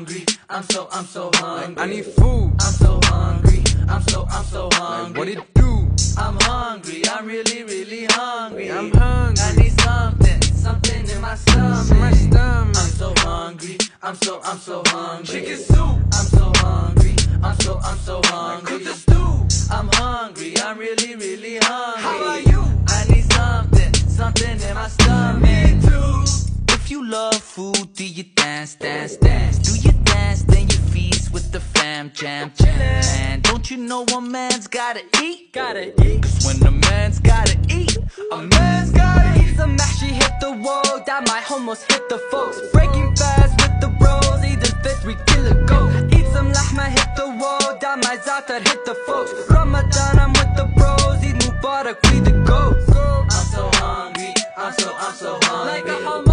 hungry. I'm so, I'm so hungry. I need food. I'm so hungry. I'm so, I'm so hungry. What it do? I'm hungry. I'm really, really hungry. I'm hungry. I need something, something in my stomach. My stomach. I'm so hungry. I'm so, I'm so hungry. Chicken soup. I'm so hungry. I'm so, I'm so hungry. Cook the stew. I'm hungry. I'm really, really hungry. How about you? I need something, something in my stomach. Me too. If you love food, do you dance, dance, dance? Do you fam, jam, jam. Man, don't you know a man's gotta eat? Gotta eat. Cause when a man's gotta eat, A man's gotta eat. Some mashy hit the wall, that might almost hit the folks. Breaking fast with the bros, Eid al-Fitr we kill a goat. Eat some lahma, hit the wall, that might zatar hit the folks. Ramadan, I'm with the bros, Eid Mubarak, we the goats. I'm so hungry. I'm so, I'm so hungry. Like a.